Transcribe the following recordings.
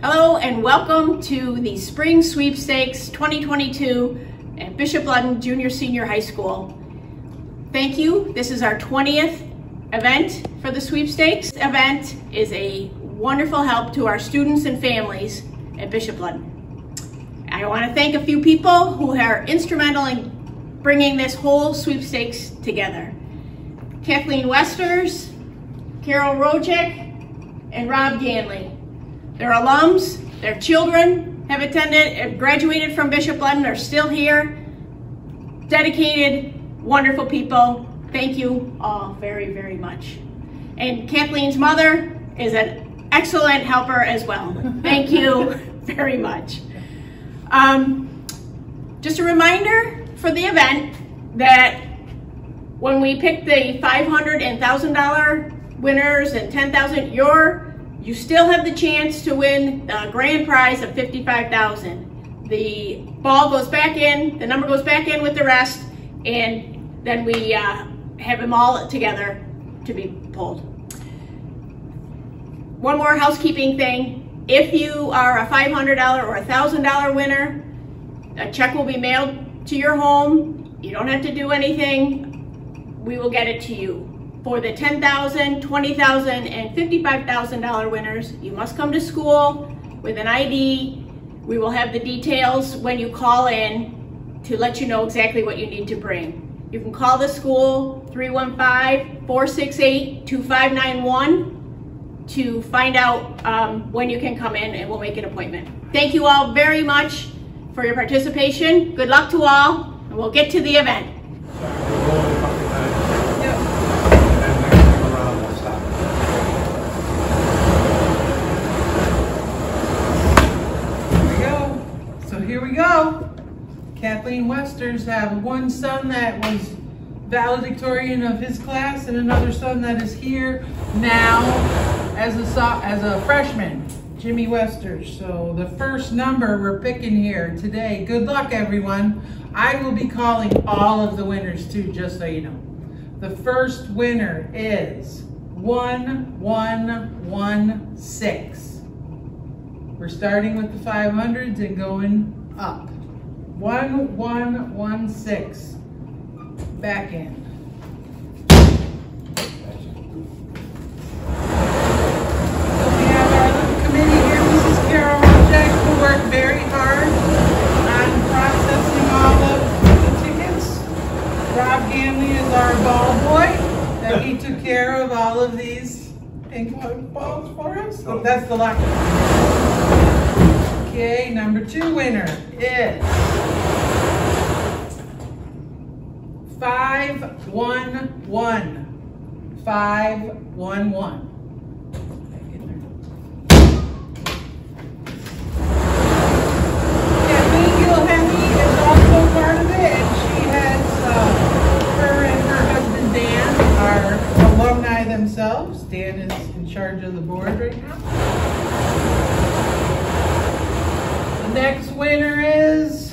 Hello and welcome to the Spring Sweepstakes 2022 at Bishop Ludden Junior Senior High School. Thank you. This is our 20th event for the sweepstakes. This event is a wonderful help to our students and families at Bishop Ludden. I want to thank a few people who are instrumental in bringing this whole sweepstakes together. Kathleen Westers, Carol Rojek, and Rob Ganley. They're alums, their children have attended, have graduated from Bishop Ludden, are still here. Dedicated, wonderful people. Thank you all very, very much. And Kathleen's mother is an excellent helper as well. Thank you very much. Um, just a reminder for the event that when we pick the 500 and $1,000 winners and 10,000, your you still have the chance to win the grand prize of 55,000. The ball goes back in, the number goes back in with the rest, and then we uh, have them all together to be pulled. One more housekeeping thing. If you are a $500 or a $1,000 winner, a check will be mailed to your home. You don't have to do anything. We will get it to you. For the $10,000, $20,000, and $55,000 winners, you must come to school with an ID. We will have the details when you call in to let you know exactly what you need to bring. You can call the school 315-468-2591 to find out um, when you can come in and we'll make an appointment. Thank you all very much for your participation. Good luck to all and we'll get to the event. Here we go. Kathleen Westers have one son that was valedictorian of his class and another son that is here now as a, as a freshman, Jimmy Westers. So the first number we're picking here today, good luck everyone. I will be calling all of the winners too, just so you know. The first winner is 1116. We're starting with the 500s and going up. 1116. Back in. Rob Ganley is our ball boy, he took care of all of these pink balls for us. Oh, that's the lucky Okay, number two winner is five one one. Five one one. themselves. Dan is in charge of the board right now. The next winner is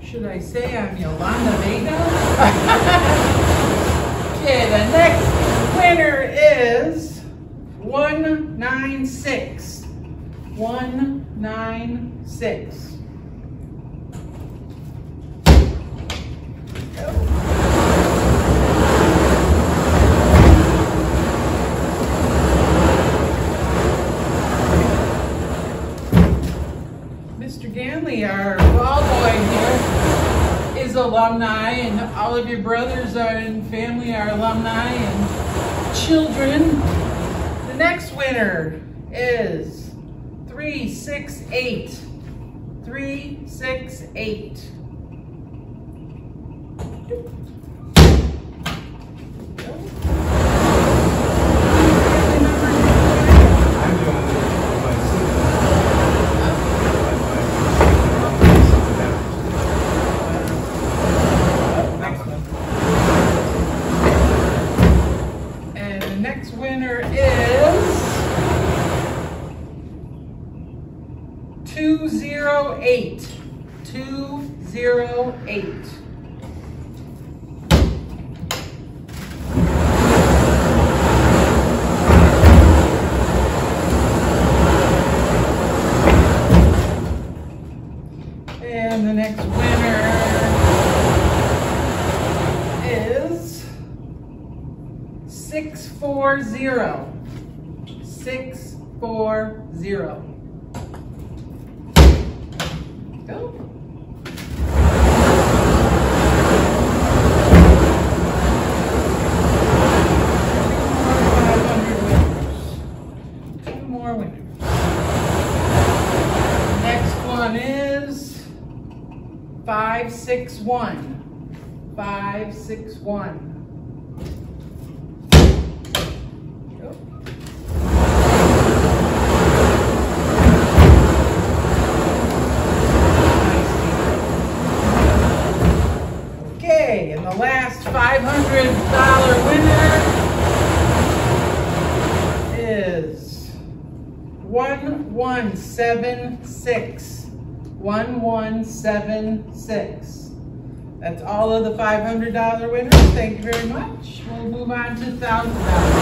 Should I say I'm Yolanda Vega? okay, the next winner is 196. 196. Mr. Ganley, our ball boy here, is alumni, and all of your brothers are and family are alumni and children The next winner is 368. 368. I'm 208. And the next winner is 640. 640. Go. Two more winners. Next one is five, six, one. Five, six, one. Okay, and the last five hundred dollar winner is one one seven six. One one seven six. That's all of the five hundred dollar winners. Thank you very much. We'll move on to thousand dollars.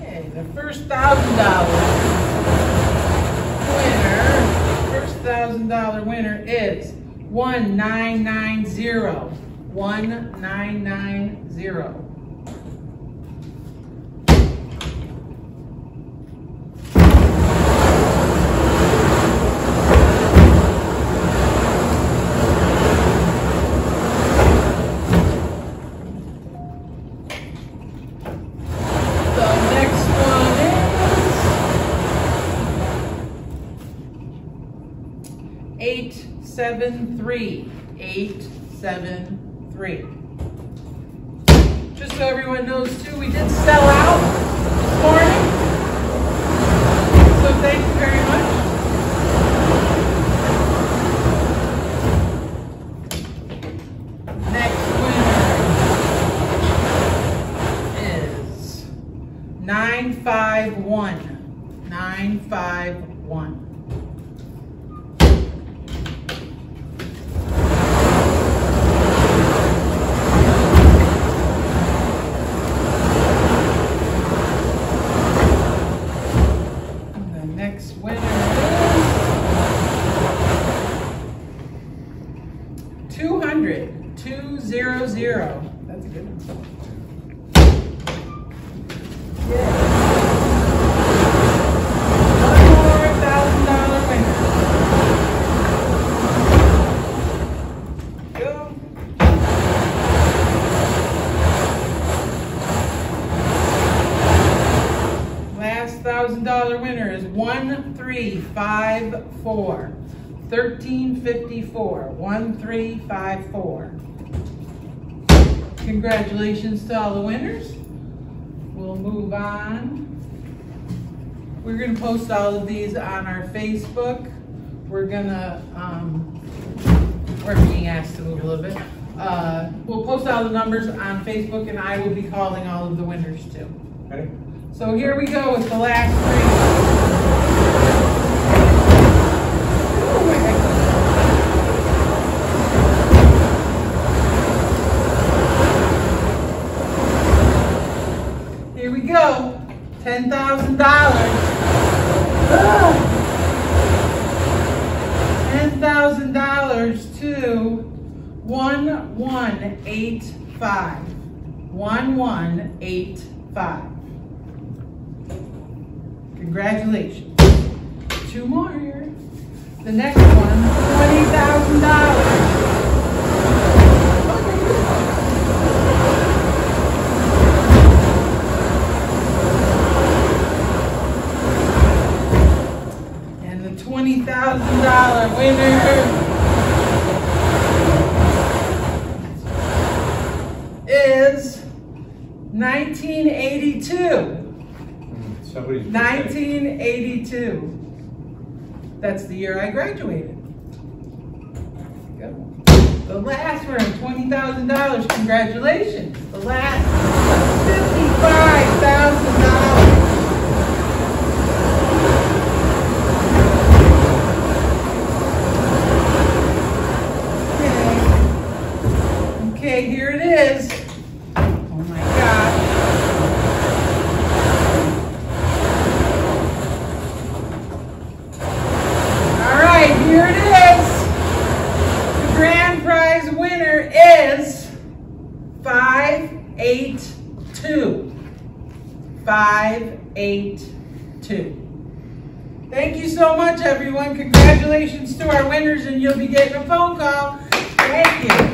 Okay, the first thousand dollar winner, first thousand dollar winner is one nine nine zero. One nine nine zero. Seven three. Eight seven three. Just so everyone knows too, we did sell 1354, 1354. Congratulations to all the winners. We'll move on. We're gonna post all of these on our Facebook. We're gonna, um, we're being asked to move a little bit. Uh, we'll post all the numbers on Facebook and I will be calling all of the winners too. Okay. So here we go with the last three. $5,000 to 1185. 1185. Congratulations. Two more here. The next one, $20,000. is 1982. 1982. That's the year I graduated. The last round, $20,000. Congratulations. The last, $55,000. Okay. Here it is. Oh my God. All right, here it is. The grand prize winner is 582. 582. Thank you so much, everyone. Congratulations to our winners, and you'll be getting a phone call. Thank you.